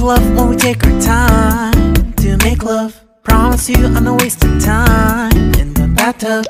Love when we take our time to make love? Promise you I'm not wasting time in the bathtub.